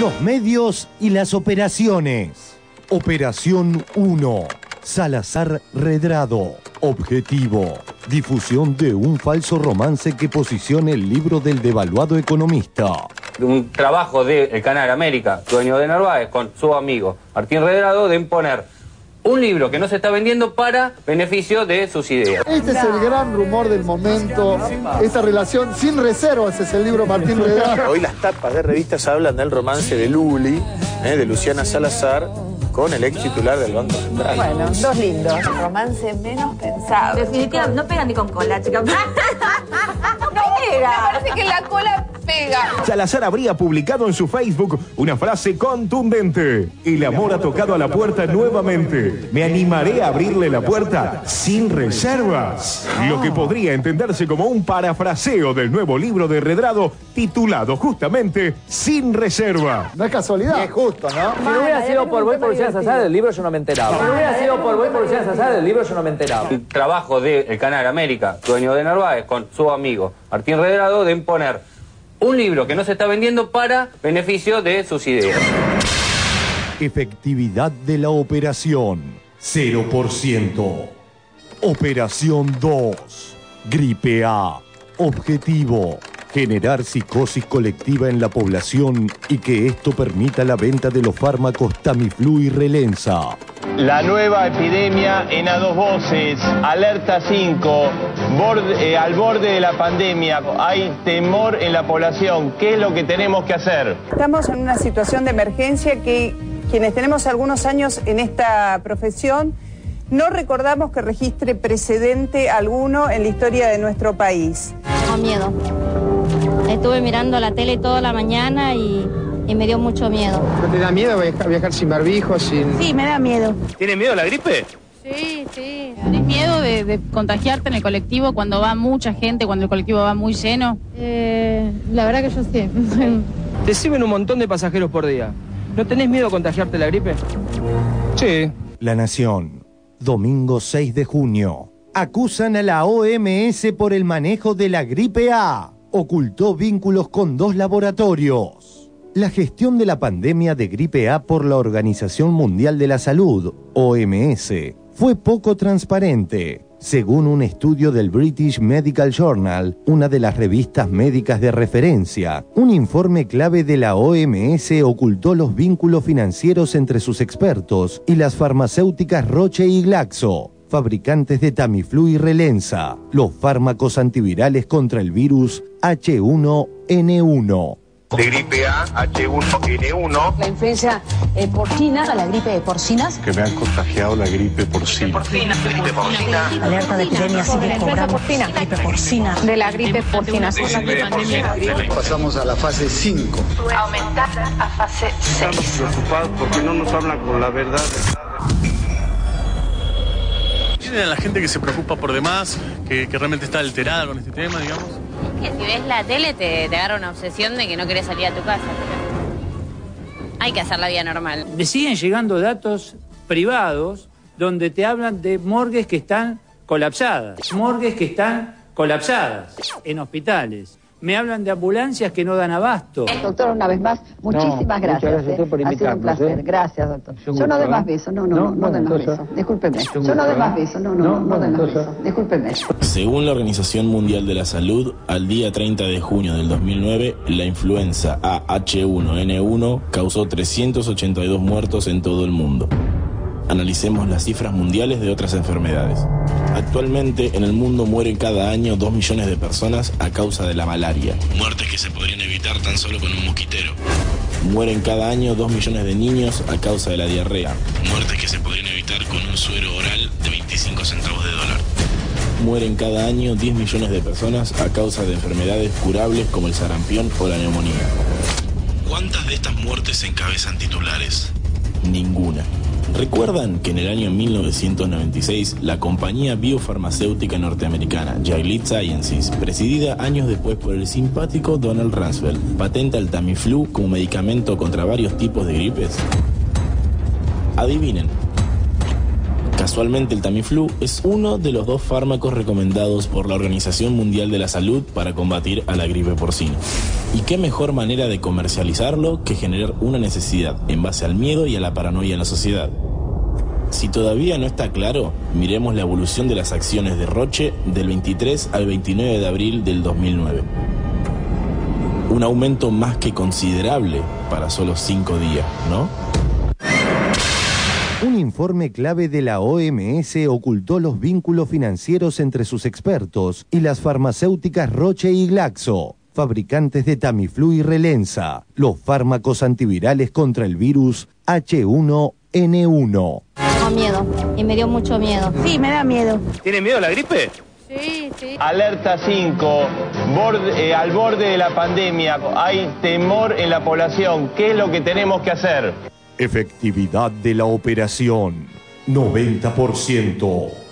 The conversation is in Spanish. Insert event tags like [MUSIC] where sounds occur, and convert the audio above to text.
Los medios y las operaciones. Operación 1. Salazar Redrado. Objetivo. Difusión de un falso romance que posicione el libro del devaluado economista. Un trabajo del Canal América, dueño de Narváez, con su amigo Martín Redrado, de imponer un libro que no se está vendiendo para beneficio de sus ideas. Este es el gran rumor del momento, esta relación sin reservas es el libro Martín Redrado. [LAUGHS] Hoy las tapas de revistas hablan del romance de Luli, eh, de Luciana Salazar, con el ex titular del Banco Central. Bueno, dos lindos. Romance menos pensado. Definitivamente, no pegan ni con cola, chicas. [LAUGHS] no pega. Me parece que la cola pega. Salazar habría publicado en su Facebook una frase contundente. El amor ha tocado a la puerta nuevamente. Me animaré a abrirle la puerta sin reservas. Lo que podría entenderse como un parafraseo del nuevo libro de Redrado titulado justamente Sin reserva. No es casualidad. Es justo, ¿no? Si no hubiera sido por Voy por Luciana Salazar, del libro yo no me enteraba. Si no hubiera sido por Voy por Luciana Salazar, del libro yo no me enteraba. Un trabajo del Canal América, dueño de Narváez, con su amigo Martín Redrado, de imponer un libro que no se está vendiendo para beneficio de sus ideas. Efectividad de la operación. 0%. Operación 2. Gripe A. Objetivo. Generar psicosis colectiva en la población y que esto permita la venta de los fármacos Tamiflu y Relenza. La nueva epidemia en a dos voces, alerta 5, borde, eh, al borde de la pandemia, hay temor en la población, ¿qué es lo que tenemos que hacer? Estamos en una situación de emergencia que quienes tenemos algunos años en esta profesión no recordamos que registre precedente alguno en la historia de nuestro país. Tengo miedo. Estuve mirando la tele toda la mañana y, y me dio mucho miedo. ¿No te da miedo viajar, viajar sin barbijo, sin...? Sí, me da miedo. ¿Tiene miedo a la gripe? Sí, sí. ¿Tienes miedo de, de contagiarte en el colectivo cuando va mucha gente, cuando el colectivo va muy lleno? Eh, la verdad que yo sí. [LAUGHS] Te sirven un montón de pasajeros por día. ¿No tenés miedo a contagiarte la gripe? Sí. La Nación. Domingo 6 de junio. Acusan a la OMS por el manejo de la gripe A. Ocultó vínculos con dos laboratorios. La gestión de la pandemia de gripe A por la Organización Mundial de la Salud, OMS, fue poco transparente. Según un estudio del British Medical Journal, una de las revistas médicas de referencia, un informe clave de la OMS ocultó los vínculos financieros entre sus expertos y las farmacéuticas Roche y Glaxo, fabricantes de Tamiflu y Relenza, los fármacos antivirales contra el virus H1N1. De gripe A, H1N1. La influencia eh, porcina, la gripe de porcinas. Que me han contagiado la gripe porcina. Gripe porcina. Alerta de epidemia sigue cobrando. porcina. Gripe porcina. De la gripe porcina. Pasamos a la fase 5. Aumentar a fase 6. Estamos preocupados porque no nos hablan con la verdad. ¿Tienen a la gente que se preocupa por demás, que, que realmente está alterada con este tema, digamos? Es que si ves la tele te, te agarra una obsesión de que no querés salir a tu casa. Hay que hacer la vida normal. Me siguen llegando datos privados donde te hablan de morgues que están colapsadas, morgues que están colapsadas en hospitales. Me hablan de ambulancias que no dan abasto. Doctor, una vez más, muchísimas No, muchas gracias. gracias usted por eh. Ha sido un placer. ¿eh? Gracias, doctor. Yo Yo no doy más ¿eh? besos. No, no, No, no, no, doy más besos. Discúlpeme. Yo Yo no doy más ¿eh? besos. No, no, No, doy más besos. Discúlpeme. Según la Organización Mundial de la Salud, al día 30 de junio del 2009, la influenza AH1N1 causó 382 muertos en todo el mundo. Analicemos las cifras mundiales de otras enfermedades. Actualmente en el mundo mueren cada año 2 millones de personas a causa de la malaria. Muertes que se podrían evitar tan solo con un mosquitero. Mueren cada año 2 millones de niños a causa de la diarrea. Muertes que se podrían evitar con un suero oral de 25 centavos de dólar. Mueren cada año 10 millones de personas a causa de enfermedades curables como el sarampión o la neumonía. ¿Cuántas de estas muertes encabezan titulares? Ninguna. ¿Recuerdan que en el año 1996 la compañía biofarmacéutica norteamericana Gilead Sciences, presidida años después por el simpático Donald Rumsfeld, patenta el Tamiflu como medicamento contra varios tipos de gripes? Adivinen, Casualmente el Tamiflu es uno de los dos fármacos recomendados por la Organización Mundial de la Salud para combatir a la gripe porcina. ¿Y qué mejor manera de comercializarlo que generar una necesidad en base al miedo y a la paranoia en la sociedad? Si todavía no está claro, miremos la evolución de las acciones de Roche del 23 al 29 de abril del 2009. Un aumento más que considerable para solo cinco días, ¿no? Un informe clave de la OMS ocultó los vínculos financieros entre sus expertos y las farmacéuticas Roche y Glaxo, fabricantes de Tamiflu y Relenza, los fármacos antivirales contra el virus H1N1. Tengo miedo y me dio mucho miedo. Sí, me da miedo. ¿Tiene miedo a la gripe? Sí, sí. Alerta 5, borde- eh, al borde de la pandemia, hay temor en la población. ¿Qué es lo que tenemos que hacer? Efectividad de la operación, 90%.